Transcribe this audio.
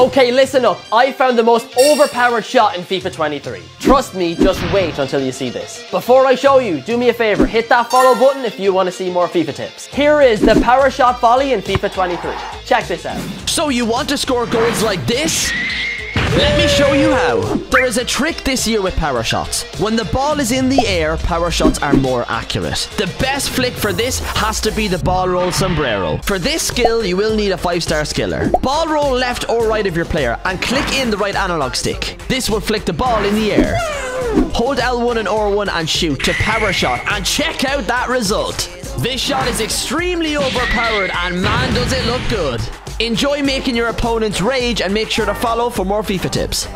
Okay, listen up. I found the most overpowered shot in FIFA 23. Trust me, just wait until you see this. Before I show you, do me a favor, hit that follow button if you want to see more FIFA tips. Here is the power shot volley in FIFA 23. Check this out. So you want to score goals like this? Let me show you how. There is a trick this year with power shots. When the ball is in the air, power shots are more accurate. The best flick for this has to be the ball roll sombrero. For this skill, you will need a 5-star skiller. Ball roll left or right of your player and click in the right analog stick. This will flick the ball in the air. Hold L1 and R1 and shoot to power shot and check out that result. This shot is extremely overpowered and man does it look good. Enjoy making your opponents rage and make sure to follow for more FIFA tips.